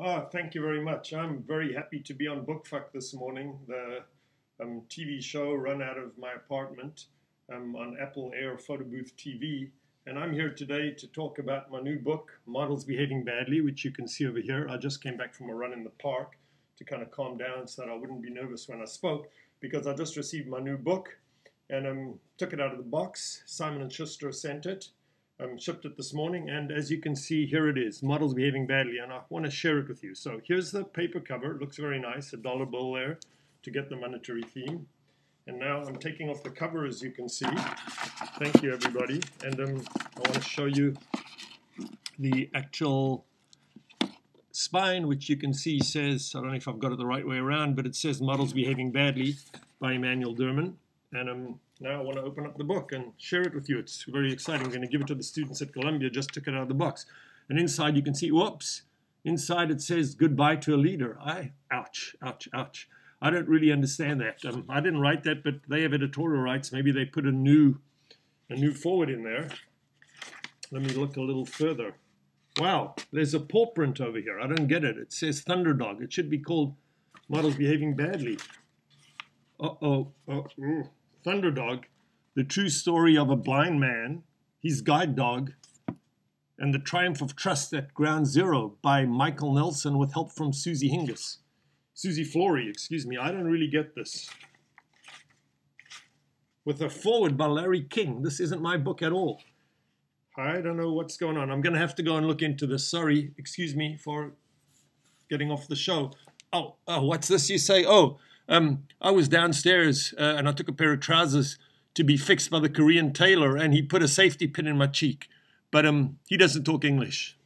Oh, thank you very much. I'm very happy to be on BookFuck this morning, the um, TV show run out of my apartment um, on Apple Air Photo Booth TV. And I'm here today to talk about my new book, Models Behaving Badly, which you can see over here. I just came back from a run in the park to kind of calm down so that I wouldn't be nervous when I spoke because I just received my new book and um, took it out of the box. Simon & Schuster sent it um, shipped it this morning, and as you can see, here it is, models behaving badly, and I want to share it with you. So here's the paper cover, it looks very nice, a dollar bill there to get the monetary theme. And now I'm taking off the cover, as you can see. Thank you, everybody. And um, I want to show you the actual spine, which you can see says, I don't know if I've got it the right way around, but it says Models Behaving Badly by Emanuel Derman. And um, now I want to open up the book and share it with you. It's very exciting. I'm going to give it to the students at Columbia, just took it out of the box. And inside you can see, whoops, inside it says goodbye to a leader. I, ouch, ouch, ouch. I don't really understand that. Um, I didn't write that, but they have editorial rights. Maybe they put a new, a new forward in there. Let me look a little further. Wow, there's a paw print over here. I don't get it. It says Thunderdog. It should be called Models Behaving Badly. Uh-oh. Uh, Thunderdog, the true story of a blind man, his guide dog, and the triumph of trust at ground zero by Michael Nelson with help from Susie Hingis. Susie Florey, excuse me. I don't really get this. With a forward by Larry King. This isn't my book at all. I don't know what's going on. I'm going to have to go and look into this. Sorry, excuse me for getting off the show. Oh, oh, what's this you say? Oh, um, I was downstairs uh, and I took a pair of trousers to be fixed by the Korean tailor, and he put a safety pin in my cheek. But um, he doesn't talk English.